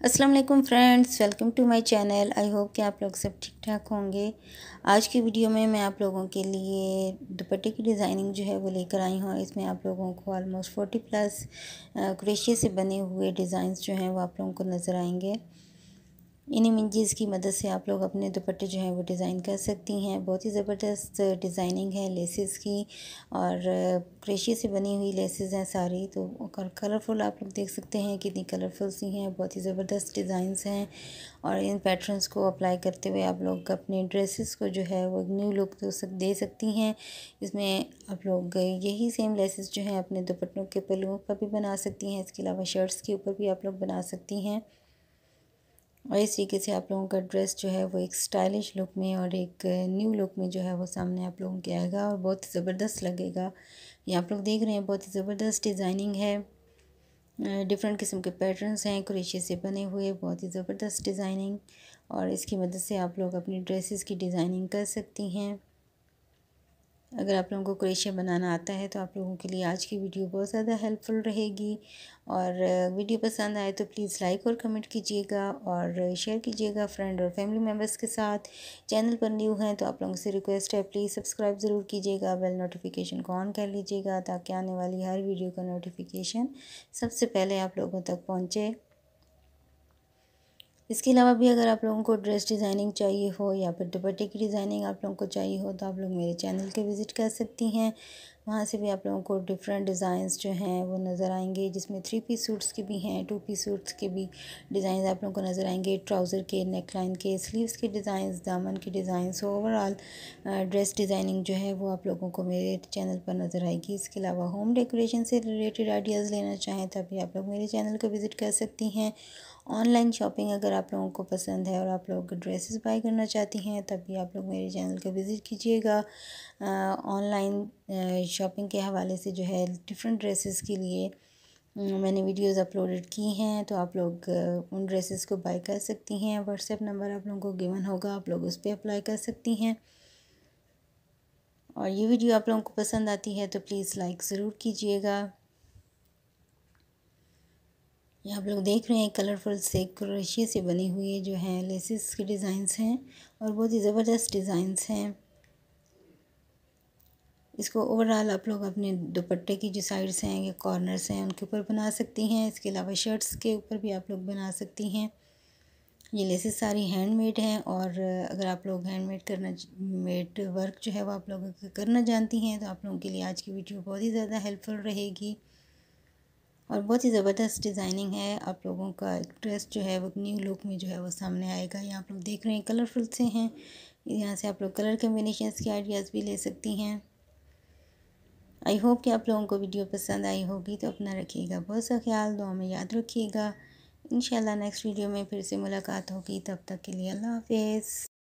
अस्सलाम वालेकुम friends welcome to my channel I hope कि आप लोग सब ठीक ठाक होंगे। आज की वीडियो में मैं आप लोगों के लिए दुपट्टे की डिज़ाइनिंग जो है वो लेकर आई हूँ। इसमें आप लोगों को ऑलमोस्ट फोर्टी प्लस क्रेशिया से बने हुए डिज़ाइंस जो हैं वो आप लोगों को नज़र आएँगे। इन इमेजेस की मदद से आप लोग अपने दुपट्टे जो हैं वो डिज़ाइन कर सकती हैं। बहुत ही ज़बरदस्त डिज़ाइनिंग है लेसेस की और क्रेशी से बनी हुई लेसेस हैं सारी। तो और कलरफुल आप लोग देख सकते हैं कितनी कलरफुल सी हैं, बहुत ही ज़बरदस्त डिज़ाइंस हैं और इन पैटर्न्स को अप्लाई करते हुए आप लोग अपने ड्रेसेस को जो है वो न्यू लुक तो सक, दे सकती हैं। इसमें आप लोग यही सेम लेसेस जो हैं अपने दुपट्टों के पलुओं पर भी बना सकती हैं, इसके अलावा शर्ट्स के ऊपर भी आप लोग बना सकती हैं। और इस तरीके से आप लोगों का ड्रेस जो है वो एक स्टाइलिश लुक में और एक न्यू लुक में जो है वो सामने आप लोगों के आएगा और बहुत ज़बरदस्त लगेगा। ये आप लोग देख रहे हैं, बहुत ही ज़बरदस्त डिज़ाइनिंग है। डिफरेंट किस्म के पैटर्न्स हैं क्रेशे से बने हुए, बहुत ही ज़बरदस्त डिज़ाइनिंग और इसकी मदद से आप लोग अपनी ड्रेसेस की डिज़ाइनिंग कर सकती हैं। अगर आप लोगों को क्रेशिया बनाना आता है तो आप लोगों के लिए आज की वीडियो बहुत ज़्यादा हेल्पफुल रहेगी। और वीडियो पसंद आए तो प्लीज़ लाइक और कमेंट कीजिएगा और शेयर कीजिएगा फ्रेंड और फैमिली मेंबर्स के साथ। चैनल पर न्यू हैं तो आप लोगों से रिक्वेस्ट है प्लीज़ सब्सक्राइब ज़रूर कीजिएगा, बेल नोटिफिकेशन को ऑन कर लीजिएगा ताकि आने वाली हर वीडियो का नोटिफिकेशन सबसे पहले आप लोगों तक पहुँचे। इसके अलावा भी अगर आप लोगों को ड्रेस डिज़ाइनिंग चाहिए हो या फिर दुपट्टे की डिज़ाइनिंग आप लोगों को चाहिए हो तो आप लोग मेरे चैनल के विज़िट कर सकती हैं। वहाँ से भी आप लोगों को डिफरेंट डिज़ाइंस जो हैं वो नज़र आएँगे, जिसमें थ्री पीस सूट्स के भी हैं, टू पीस सूट्स के भी डिज़ाइन आप लोगों को नज़र आएँगे। ट्राउज़र के नेक लाइन के, स्लीव्स के डिज़ाइंस, दामन के डिज़ाइंस ओवरऑल ड्रेस डिज़ाइनिंग जो है वो आप लोगों को मेरे चैनल पर नज़र आएगी। इसके अलावा होम डेकोरेशन से रिलेटेड आइडियाज़ लेना चाहें तभी आप लोग मेरे चैनल को विज़िट कर सकती हैं। ऑनलाइन शॉपिंग अगर आप लोगों को पसंद है और आप लोग ड्रेसेस बाय करना चाहती हैं तब भी आप लोग मेरे चैनल को विज़िट कीजिएगा। ऑनलाइन शॉपिंग के हवाले से जो है डिफरेंट ड्रेसेस के लिए मैंने वीडियोस अपलोडेड की हैं तो आप लोग उन ड्रेसेस को बाय कर सकती हैं। व्हाट्सएप नंबर आप लोगों को गिवन होगा, आप लोग उस पर अप्लाई कर सकती हैं। और ये वीडियो आप लोगों को पसंद आती है तो प्लीज़ लाइक ज़रूर कीजिएगा। ये आप लोग देख रहे हैं कलरफुल से क्रोशिया से बनी हुई जो हैं लेसिस के डिज़ाइंस हैं और बहुत ही ज़बरदस्त डिज़ाइंस हैं। इसको ओवरऑल आप लोग अपने दुपट्टे की जो साइड्स हैं, या कॉर्नर्स हैं, उनके ऊपर बना सकती हैं। इसके अलावा शर्ट्स के ऊपर भी आप लोग बना सकती हैं। ये लेसेस सारी हैंडमेड हैं और अगर आप लोग हैंडमेड करना मेड वर्क जो है वो आप लोग करना जानती हैं तो आप लोगों के लिए आज की वीडियो बहुत ही ज़्यादा हेल्पफुल रहेगी। और बहुत ही ज़बरदस्त डिज़ाइनिंग है। आप लोगों का ड्रेस जो है वो न्यू लुक में जो है वो सामने आएगा। यहाँ आप लोग देख रहे हैं कलरफुल से हैं। यहाँ से आप लोग कलर कम्बिनेशन के आइडियाज़ भी ले सकती हैं। आई होप कि आप लोगों को वीडियो पसंद आई होगी तो अपना रखिएगा बहुत सा ख्याल, दुआ में याद रखिएगा। इन नेक्स्ट वीडियो में फिर से मुलाकात होगी। तब तक के लिए अल्लाह हाफिज़।